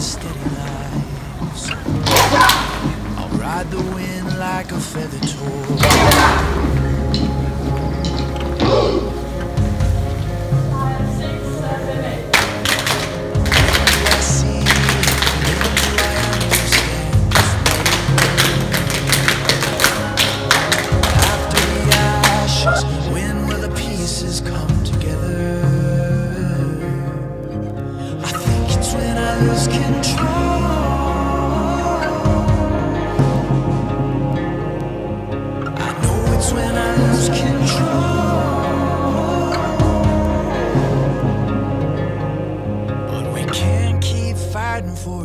steady lives. I'll ride the wind like a feather toy.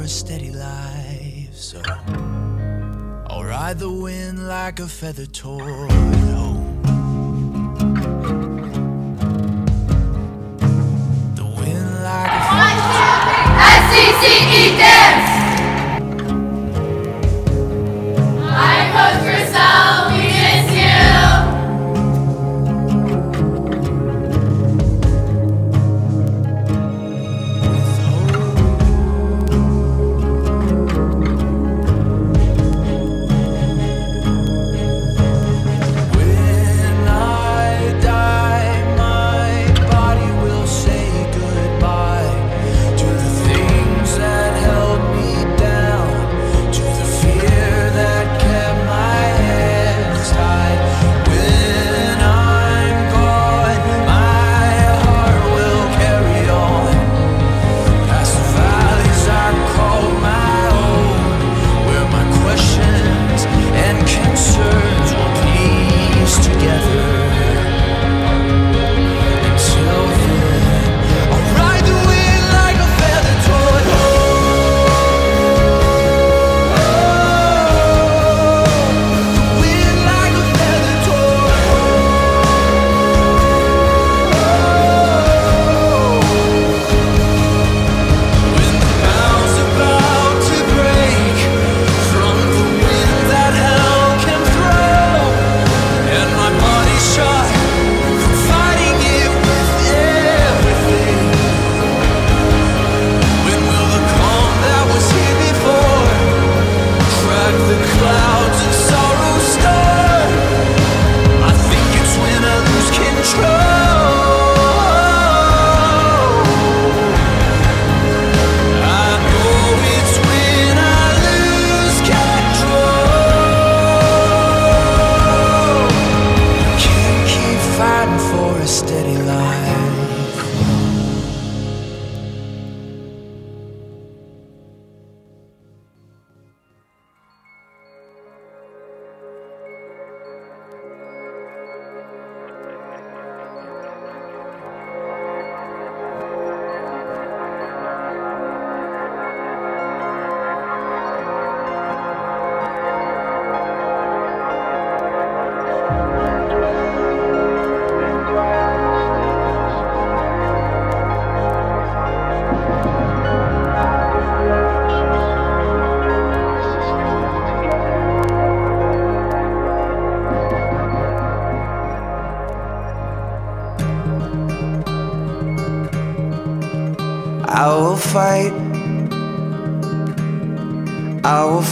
a steady life. So I'll ride the wind like a feather toward home. The wind like a feather.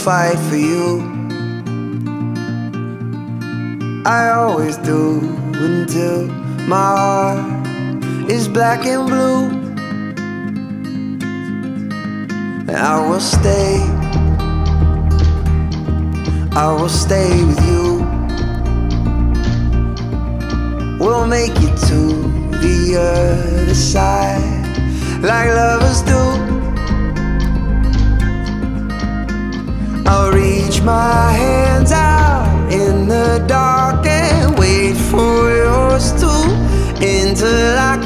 fight for you. I always do until my heart is black and blue. I will stay, I will stay with you. We'll make it to the other side like lovers do. my hands out in the dark and wait for yours to interlock.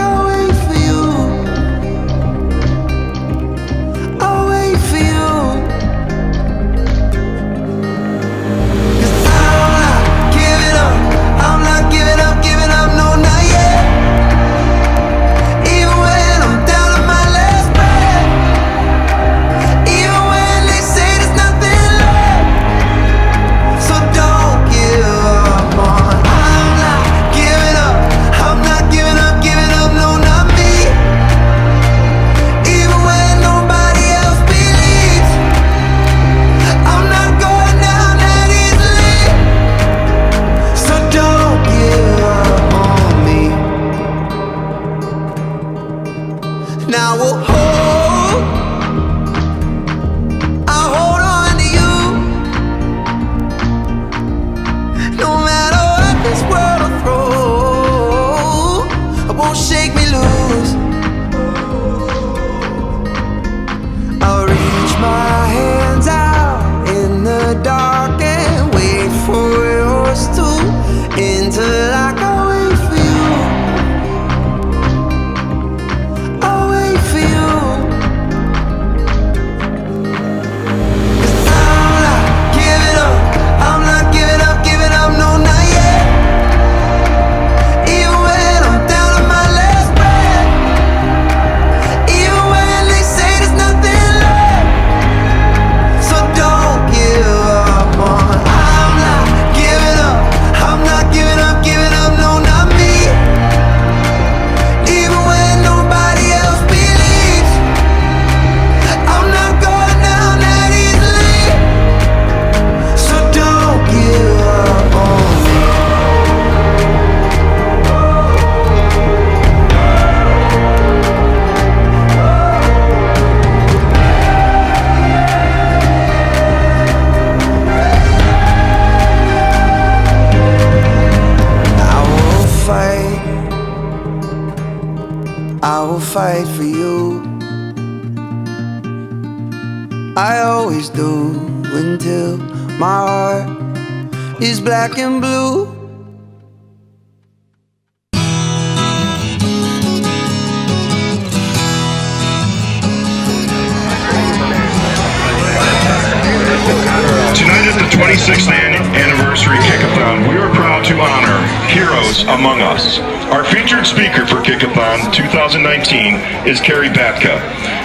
26th anniversary Kickathon. We are proud to honor heroes among us. Our featured speaker for Kickathon 2019 is Carrie Batka.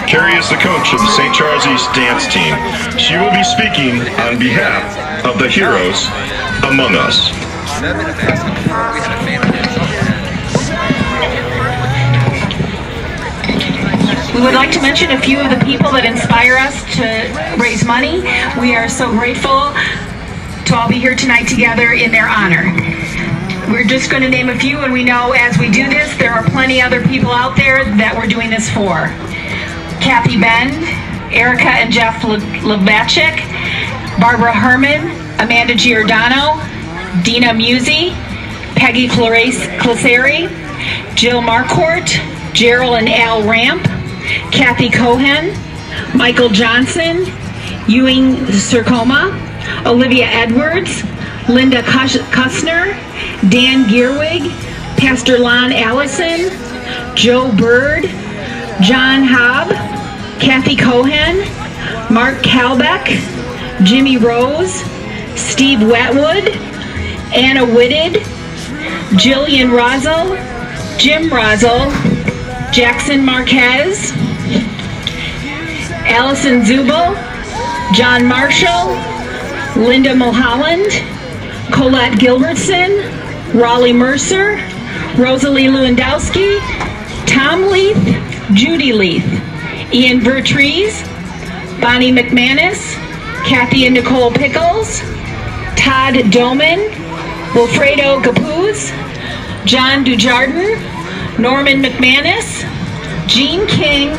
Carrie is the coach of the St. Charles East dance team. She will be speaking on behalf of the heroes among us. We would like to mention a few of the people that inspire us to raise money. We are so grateful all be here tonight together in their honor. We're just going to name a few, and we know as we do this, there are plenty other people out there that we're doing this for. Kathy Bend, Erica and Jeff Le- Levachik, Barbara Herman, Amanda Giordano, Dina Musi, Peggy Claseri, Jill Marcourt, Gerald and Al Ramp, Kathy Cohen, Michael Johnson, Ewing Circoma, Olivia Edwards, Linda Kus- Dan Gearwig, Pastor Lon Allison, Joe Bird, John Hobb, Kathy Cohen, Mark Kalbeck, Jimmy Rose, Steve Wetwood, Anna Whitted, Jillian Rosel, Jim Rosel, Jackson Marquez, Allison Zubel, John Marshall, Linda Mulholland, Colette Gilbertson, Raleigh Mercer, Rosalie Lewandowski, Tom Leith, Judy Leith, Ian Vertrees, Bonnie McManus, Kathy and Nicole Pickles, Todd Doman, Wilfredo Capuz, John Dujardin, Norman McManus, Jean King,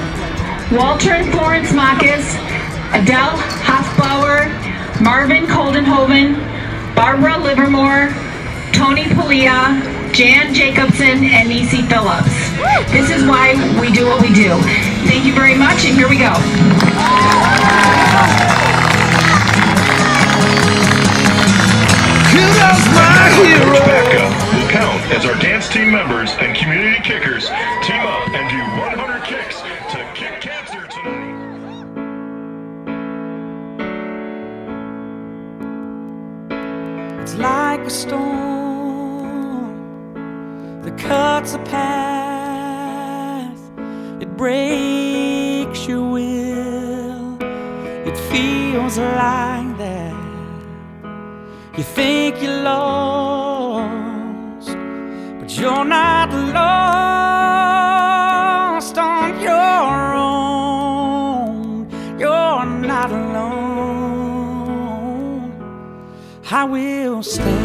Walter and Florence Makis, Adele Hofbauer, Marvin Coldenhoven, Barbara Livermore, Tony Palia, Jan Jacobson, and Nisi Phillips. This is why we do what we do. Thank you very much, and here we go. Kudos, my Coach hero. Becca will count as our dance team members and community kickers team up and do a storm that cuts a path. It breaks your will. It feels like that. You think you're lost, but you're not lost on your own. You're not alone. I will stand